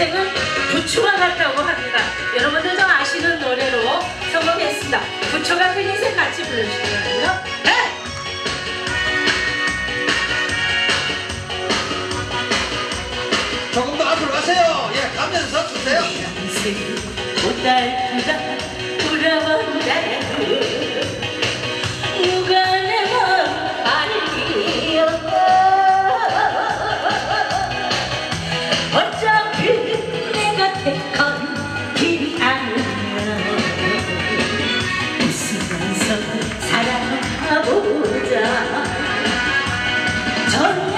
인생은 부초가 같다고 합니다. 여러분들도 아시는 노래로 성공했습니다. 부초가 그 인생 같이 불러주시면요. 네! 조금 더 앞으로 가세요. 예, 가면서 주세요. 인생은 못다 전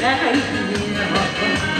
That